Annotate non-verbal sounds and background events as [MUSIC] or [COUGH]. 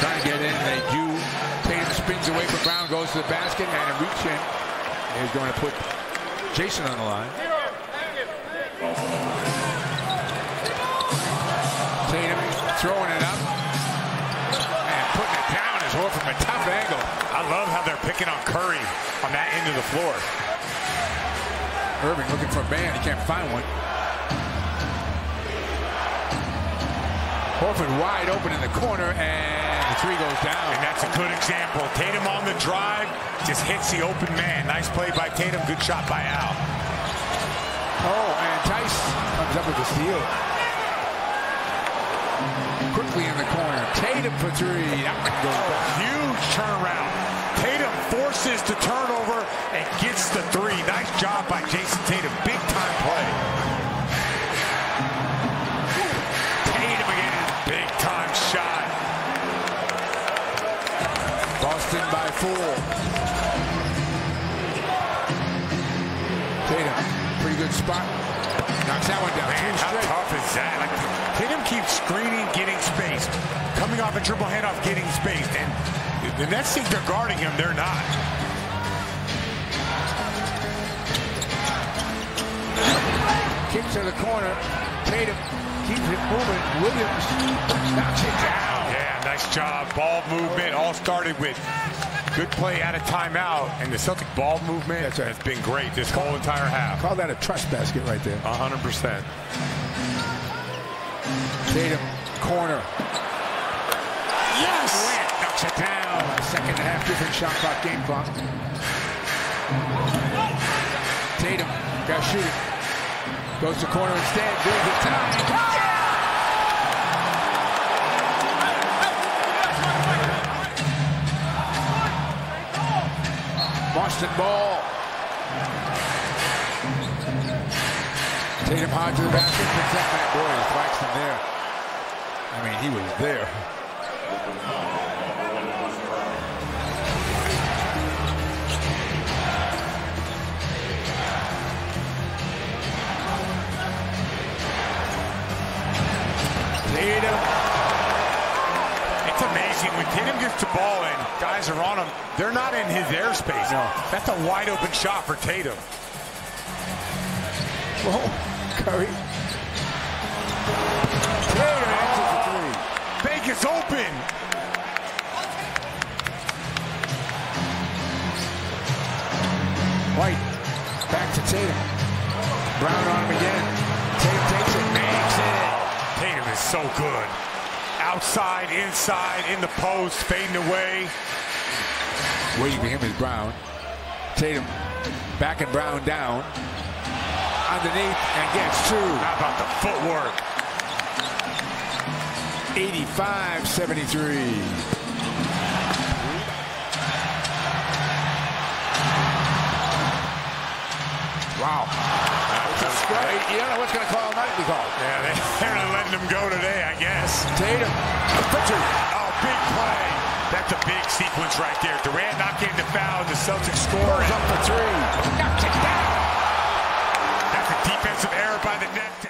Trying to get in, they do. Tatum spins away from Brown, goes to the basket, and a reach in. He's going to put Jayson on the line. Tatum throwing it up and putting it down as well from a tough angle. I love how they're picking on Curry on that end of the floor. Irving looking for a man. He can't find one. Horford wide open in the corner, and the three goes down. And that's a good example. Tatum on the drive, just hits the open man. Nice play by Tatum, good shot by Al. Oh, and Tice comes up with the steal. Quickly in the corner. Tatum for three. That one goes oh, back. Huge turnaround. Tatum forces the turnover and gets the three. Nice job by Jayson Tatum. Boston by four. Tatum, pretty good spot. Knocks that one down. Man, how straight. tough is that? Like, Tatum keeps screening, getting space. Coming off a triple handoff, getting space. And the Nets think they're guarding him. They're not. Kick to the corner. Tatum keeps it moving. Williams knocks it down. Yeah, nice job. Ball movement all started with good play out of timeout. And the Celtic ball movement That's right. has been great this whole entire half. Call that a trust basket right there. 100%. Tatum, corner. Yes! Grant knocks it down. Oh, second and a half different shot clock, game clock. Tatum, got to shoot it. Goes to corner instead. Good the time. Boston ball. Tatum hard to the basket. Picks up Matt Boyle. Claxton there. I mean, he was there. Tatum. It's amazing. When Tatum gets the ball and guys are on him, they're not in his airspace. No. That's a wide open shot for Tatum. Whoa, Curry. Tatum answers the three. Vegas open. White back to Tatum. Brown on him again. Tatum takes it, makes it. Tatum is so good. Outside, inside, in the post, fading away. Waiting for him is Brown. Tatum backing Brown down. Underneath and gets two. How about the footwork? 85-73. Wow. You don't know what's going to call a nightly call. Yeah, they, [LAUGHS] they're letting him go today, I guess. Tatum for two. Oh, big play. That's a big sequence right there. Durant not getting the foul, and the Celtics score. Up for three. Knocks it down. That's a defensive error by the Nets.